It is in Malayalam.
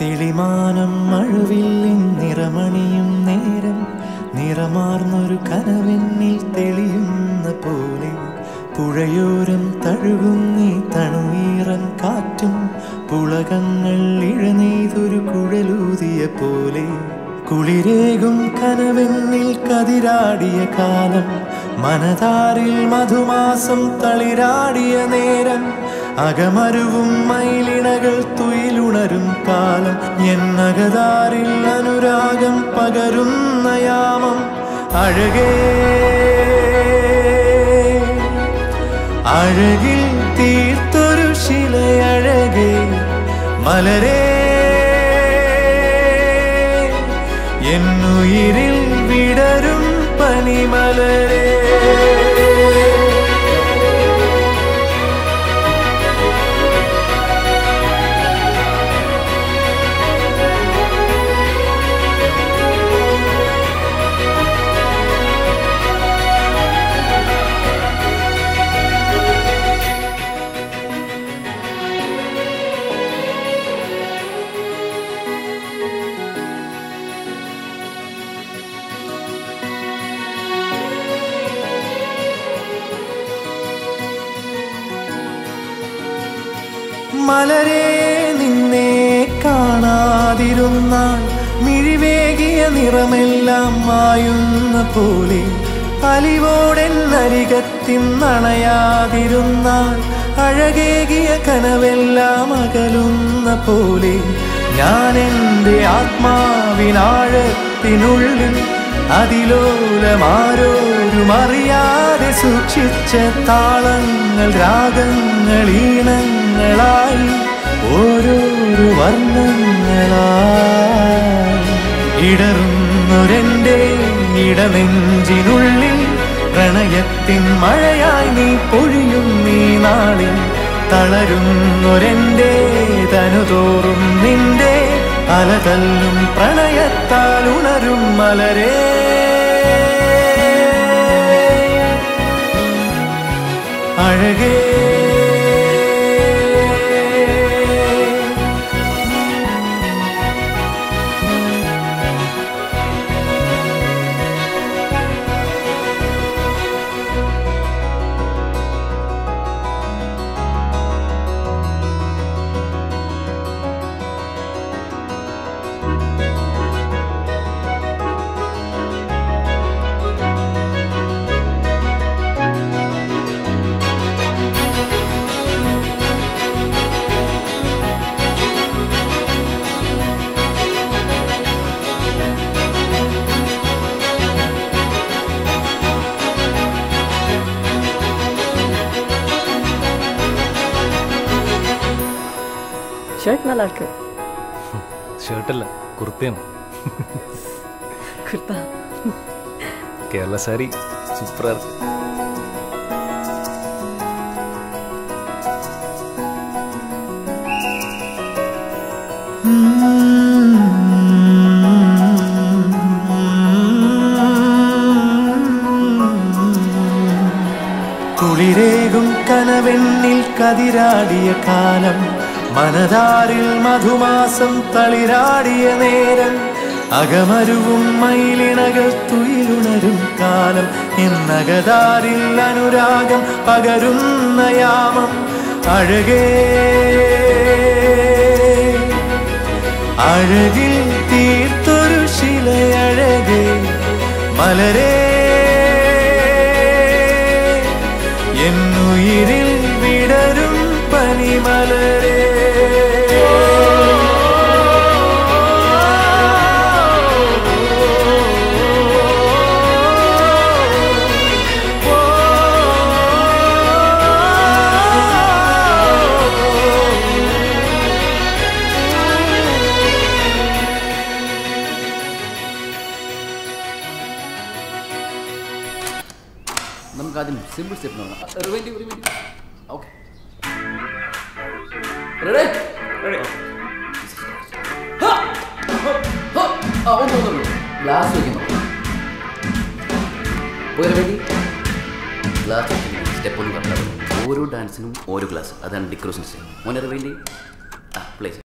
തെളിമാനം മഴവില്ലിൻ നിറമണിയും നേരം നിറമാർന്നൊരു കനവെന്നിൽ തെളിയുന്ന പോലെ. പുഴയോരം തഴുകുന്നീ തണുവീറൻ കാറ്റും പുളകങ്ങൾ ഇഴനെയ്തൊരു കുളിരേകും കനവെന്നിൽ കതിരാടിയ കാലം മനതാരിൽ മധുമാസം തളിരാടിയ നേരം അകമരുവും മയിലിണകൾ തുയിലുണരും കാലം എന്നകതാരിൽ അനുരാഗം പകരുന്ന യാമം. അഴകേ അഴകിൽ തീർത്തൊരു ശിലയഴകേ മലരേ என்னுயிரில் விடரும் பனிமலரே. മലരെ നിന്നെ കാണാതിരുന്നാൽ മിഴിവേകിയ നിറമെല്ലാം മായുന്ന പോലെ അലിവോടെന്നരികത്തിന്നണയാതിരുന്നാൽ അഴകേകിയ കനവെല്ലാം അകലുന്ന പോലെ ഞാൻ എന്റെ ആത്മാവിനാഴത്തിനുള്ളിൽ അറിയാതെ സൂക്ഷിച്ച താളങ്ങൾ രാഗങ്ങൾ ഈണങ്ങളായി ഓരോരോ വർണങ്ങളായി ഇടറുന്നൊരെന്റെ ഇടനെഞ്ചിനുള്ളിൽ പ്രണയത്തിൻ മഴയായി നീ പൊഴിയും നീ നാളിൽ തളരുന്നൊരെന്റെ തനുതോറും നിന്റെ അലതല്ലും പ്രണയത്താൽ ഉണരും മലരേ അഴകേ ஷர்ட் நல்லா இருக்கு. ஷர்ட் இல்ல குர்த்தேம் குர்த்தா. கேரளா சாரி சூப்பரா இருக்கு. കുളിരേകും കനവെണ്ണിൽ കതിരാടിയ കാലം മനതാരിൽ മധുമാസം തളിരാടിയ നേരം അകമരുവും മയിലിണകൾ തുയിലുണരും കാലം എന്നകതാരിൽ അനുരാഗം പകരുന്ന യാമം. അഴകേ അഴകിൽ തീർത്തൊരു ശിലയഴകേ മലരേ എന്നുയിരിൽ ആദ്യം സിമ്പിൾ സ്റ്റെപ്പ് നോക്കാം ഓക്കെ റെഡി റെഡി ഒന്ന് ഒന്ന് ഗ്ലാസ് വയ്ക്കുന്നു റിവൈൻഡ് ഗ്ലാസ് സ്റ്റെപ്പ് ഒന്ന് പറഞ്ഞത് ഓരോ ഡാൻസിനും ഓരോ ഗ്ലാസ് അതാണ് ഡിക്രോസിന്റെ സ്റ്റെപ്പ് മോനെ റിവൈൻഡ് ആ പ്ലേസ്